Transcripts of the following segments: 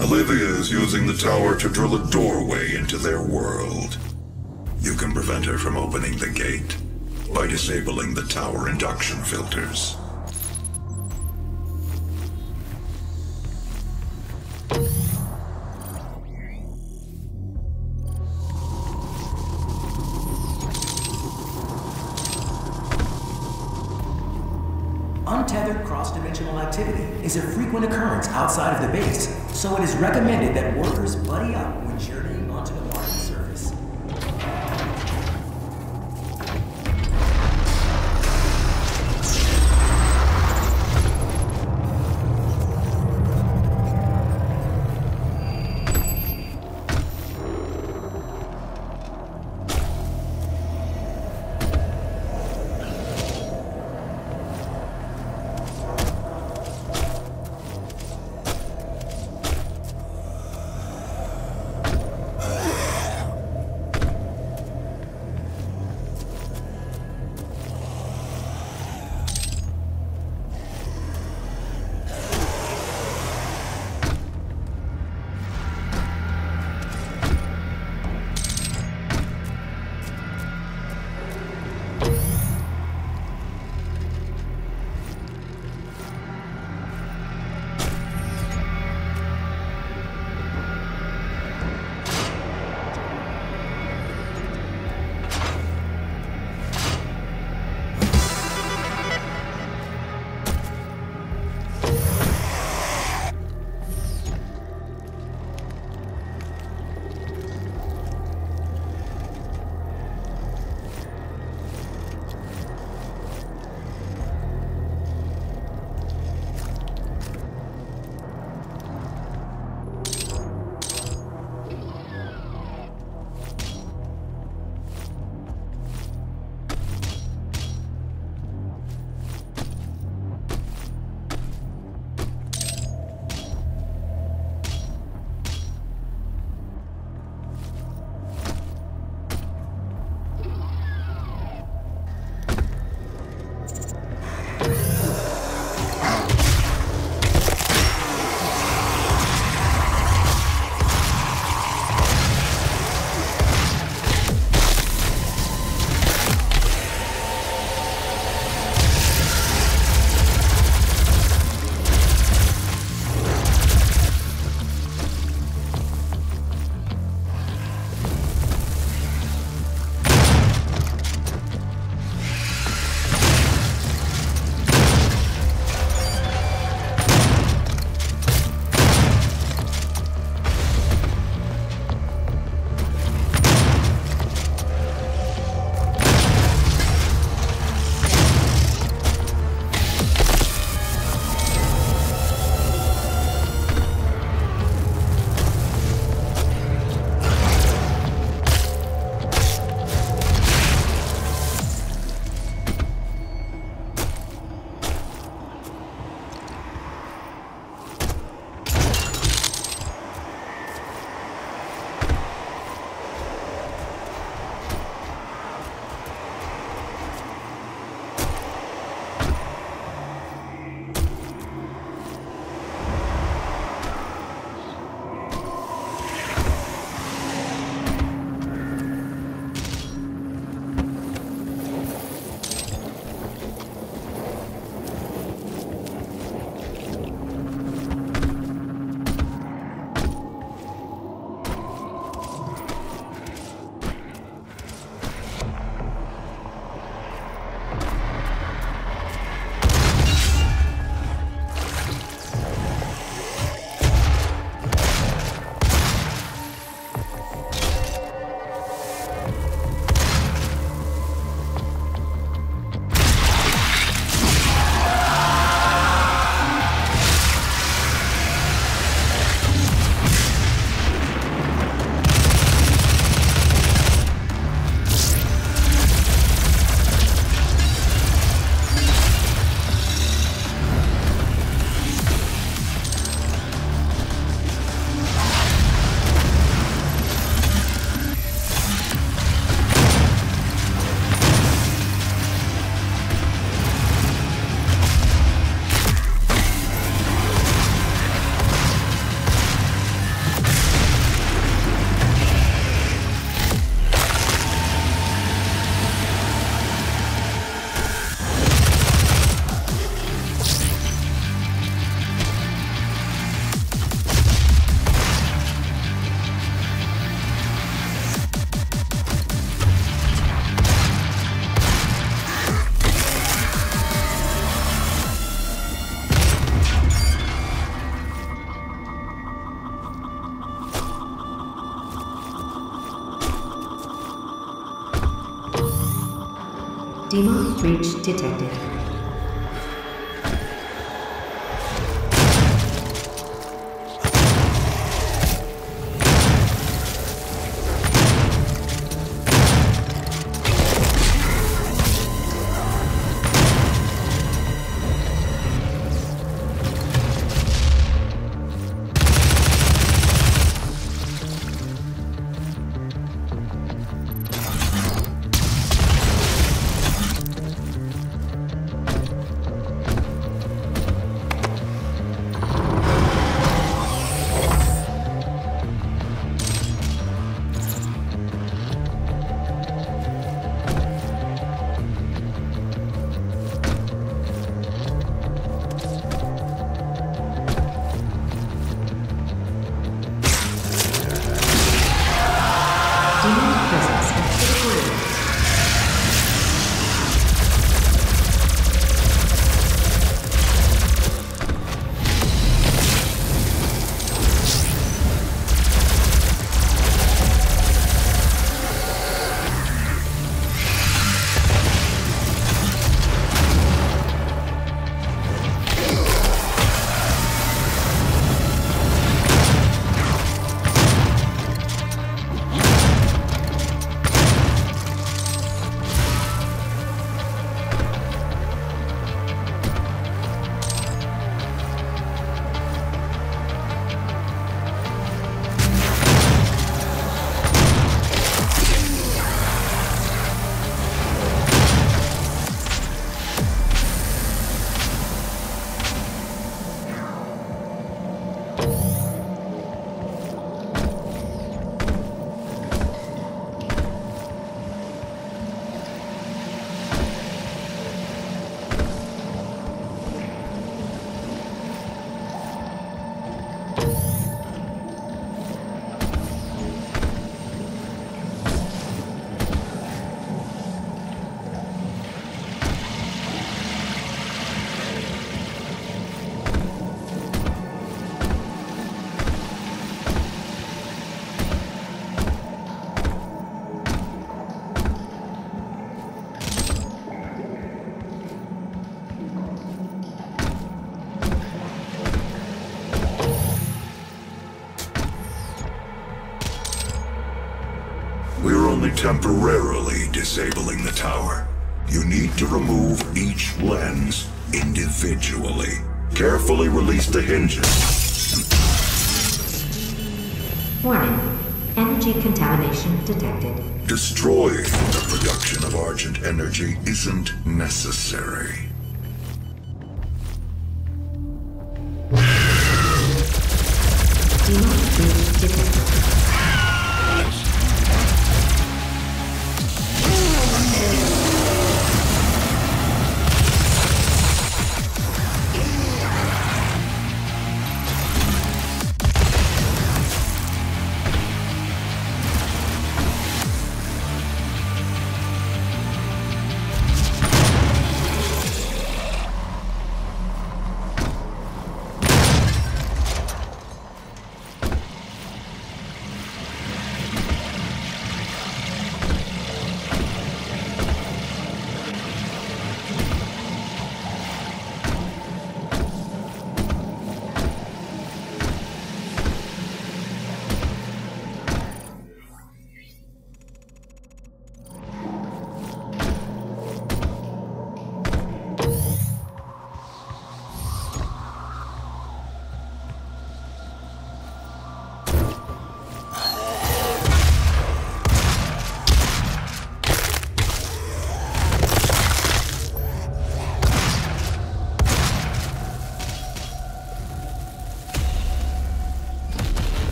Olivia is using the tower to drill a doorway into their world. You can prevent her from opening the gate by disabling the tower induction filters. Untethered cross-dimensional activity is a frequent occurrence outside of the base, so it is recommended that workers buddy up when journeying detected. Only temporarily disabling the tower. You need to remove each lens individually. Carefully release the hinges. Warning. Energy contamination detected. Destroying the production of Argent energy isn't necessary.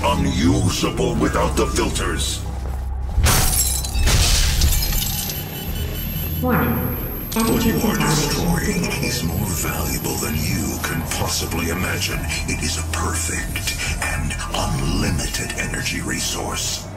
Is unusable without the filters. Warning. What Energy you are destroying is more valuable than you can possibly imagine. It is a perfect and unlimited energy resource.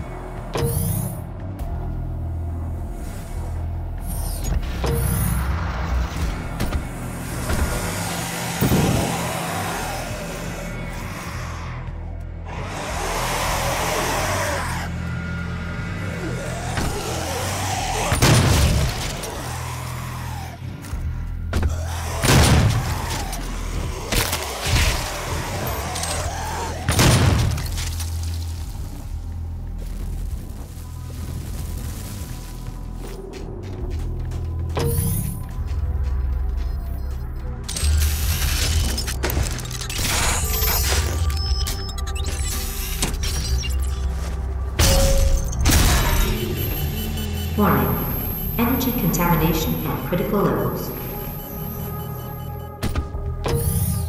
Contamination at critical levels.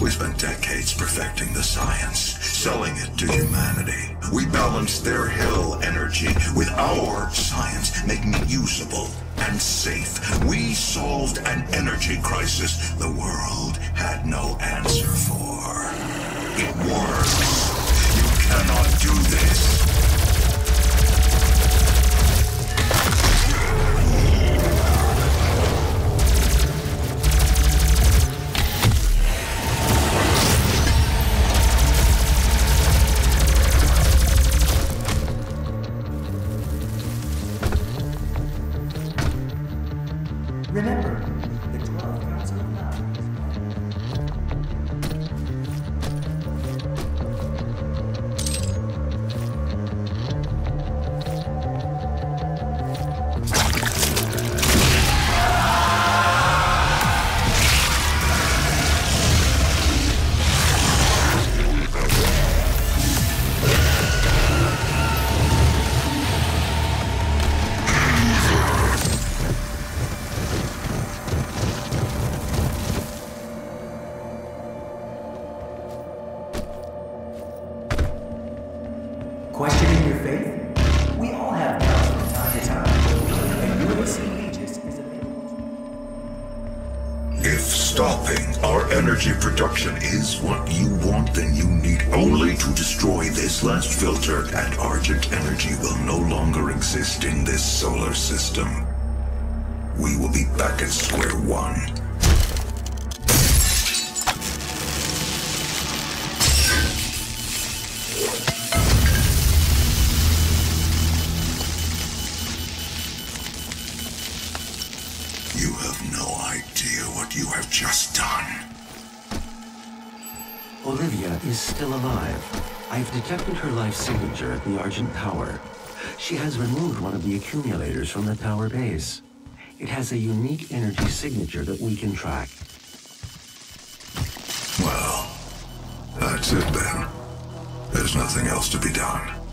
We spent decades perfecting the science, selling it to humanity. We balanced their hell energy with our science, making it usable and safe. We solved an energy crisis the world had no energy production is what you want, then you need only to destroy this last filter, and Argent energy will no longer exist in this solar system. We will be back at square one. You have no idea what you have just done. Olivia is still alive. I've detected her life signature at the Argent Tower. She has removed one of the accumulators from the tower base. It has a unique energy signature that we can track. Well, that's it then. There's nothing else to be done.